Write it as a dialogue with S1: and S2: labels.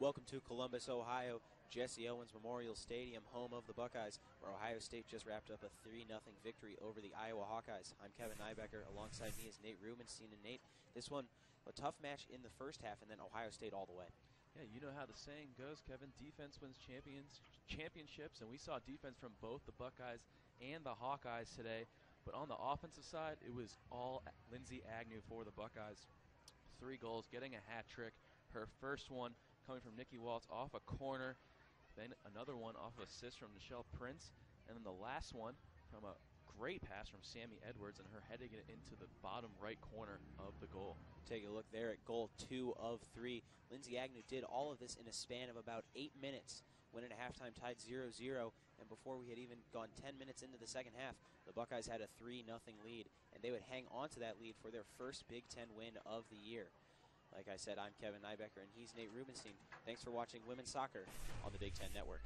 S1: Welcome to Columbus, Ohio, Jesse Owens Memorial Stadium, home of the Buckeyes, where Ohio State just wrapped up a 3 0 victory over the Iowa Hawkeyes. I'm Kevin Nybecker. Alongside me is Nate Rubenstein. And Nate, this one, a tough match in the first half, and then Ohio State all the way.
S2: Yeah, you know how the saying goes, Kevin. Defense wins champions championships, and we saw defense from both the Buckeyes and the Hawkeyes today. But on the offensive side, it was all Lindsay Agnew for the Buckeyes. Three goals, getting a hat trick. Her first one coming from Nikki Waltz off a corner. Then another one off of assist from Michelle Prince. And then the last one from a great pass from Sammy Edwards and her heading it into the bottom right corner of the goal.
S1: Take a look there at goal two of three. Lindsay Agnew did all of this in a span of about eight minutes. Went into halftime tied 0 0. And before we had even gone 10 minutes into the second half, the Buckeyes had a 3 0 lead. And they would hang on to that lead for their first Big Ten win of the year. Like I said, I'm Kevin Nybecker, and he's Nate Rubenstein. Thanks for watching women's soccer on the Big Ten Network.